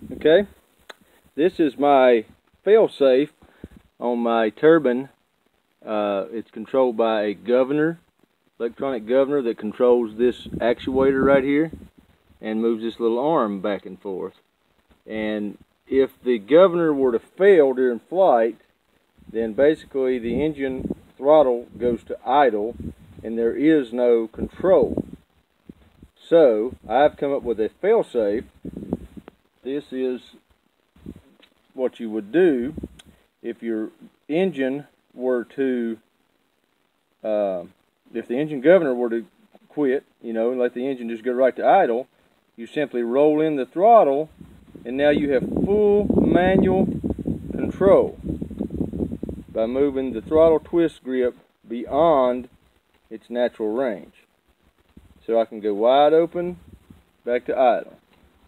Okay, this is my fail-safe on my turbine. Uh, it's controlled by a governor, electronic governor that controls this actuator right here and moves this little arm back and forth. And if the governor were to fail during flight, then basically the engine throttle goes to idle and there is no control. So I've come up with a fail-safe this is what you would do if your engine were to, uh, if the engine governor were to quit, you know, and let the engine just go right to idle, you simply roll in the throttle and now you have full manual control by moving the throttle twist grip beyond its natural range. So I can go wide open, back to idle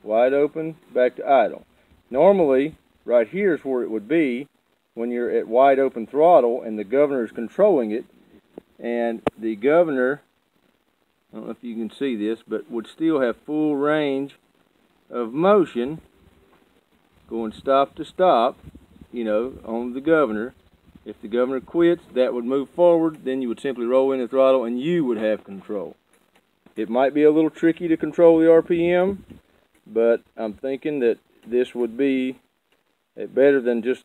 wide open, back to idle. Normally, right here is where it would be when you're at wide open throttle and the governor is controlling it. And the governor, I don't know if you can see this, but would still have full range of motion going stop to stop, you know, on the governor. If the governor quits, that would move forward, then you would simply roll in the throttle and you would have control. It might be a little tricky to control the RPM, but I'm thinking that this would be eh, better than just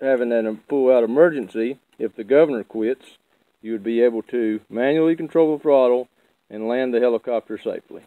having that uh, full out emergency. If the governor quits, you would be able to manually control the throttle and land the helicopter safely.